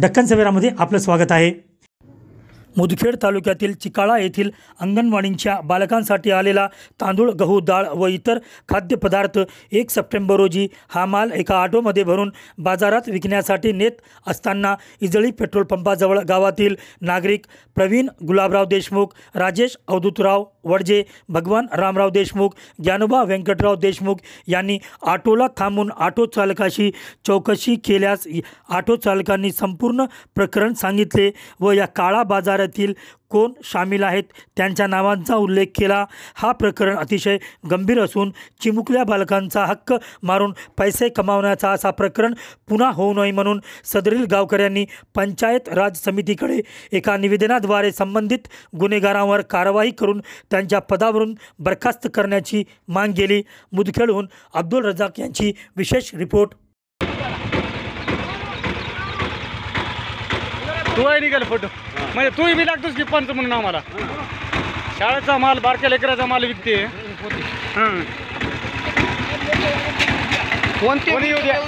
डक्कन सवेरामध्ये आपलं स्वागत आहे. मुदखेड तालुक्यातील चिकाळा येथील अंगणवाडींच्या बालकांसाठी आलेला तांदूळ गहू डाळ व इतर खाद्यपदार्थ एक सप्टेंबर रोजी हा माल एका ऑटोमध्ये भरून बाजारात विकण्यासाठी नेत असताना इजळी पेट्रोल पंपाजवळ गावातील नागरिक प्रवीण गुलाबराव देशमुख राजेश अवधूतराव वडजे भगवान रामराव देशमुख ज्ञानोबा व्यंकटराव देशमुख यांनी ऑटोला थांबून ऑटो चालकाशी चौकशी केल्यास ऑटो चालकांनी संपूर्ण प्रकरण सांगितले व या काळा बाजारातील कोण सामील आहेत? त्यांच्या नावांचा उल्लेख केला. हा प्रकरण अतिशय गंभीर असून चिमुकल्या बालकांचा हक्क मारून पैसे कमावण्याचा असा प्रकरण पुन्हा होऊ नये म्हणून सदरील गावकऱ्यांनी पंचायत राज समितीकडे एका निवेदनाद्वारे संबंधित गुन्हेगारांवर कारवाई करून त्यांच्या पदावरून बरखास्त करण्याची माग केली. मुदखेडहून अब्दुल रजाक यांची विशेष रिपोर्ट. तू आहे निघाल फोटो. म्हणजे तूही बी लागतोस की पंच म्हणून आम्हाला? शाळेचा माल बारक्या लेकराचा माल विकते. हं. कोणते कोणी येऊ द्या.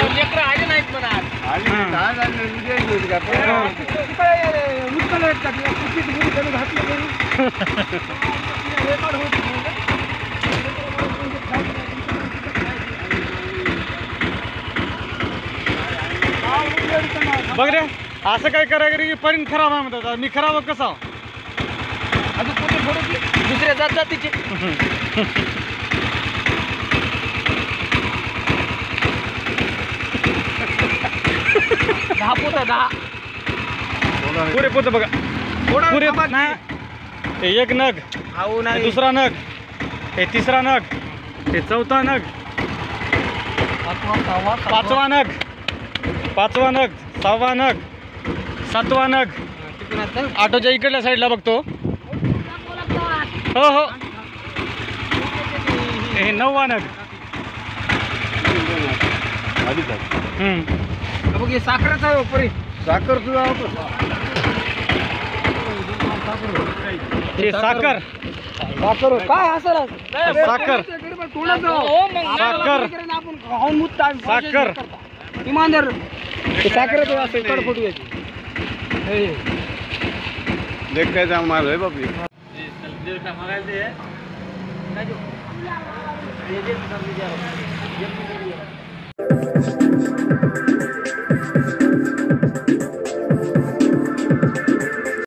लेकर आले नाहीत म्हणा. आज. हं. बघ रे. असं काय करायला की परिण खराब आहे म्हणतात. मी खराब आहे कसा? अजून कोणी फोडू की? दुसऱ्या जात जातीचे. दहा पोत दहा. पुरे पोत बघा. पुरे नाही. हे एक नग. अहो हे दुसरा नग. हे तिसरा नग. हे चौथा नग. पाचवा नग. पाचवा नग. सहावा नग. सातवा नग ऑटोच्या इकडल्या साईडला बघतो हो हो हे नववा नग. बघ हे साखरच आहे परी साखर तुझा हे साखर साखर काय असं साखर. साखर. साखर. इमानदार ते साखरच आहे असं कडफट घ्यायची देख काय जाऊन माल आहे बापी हे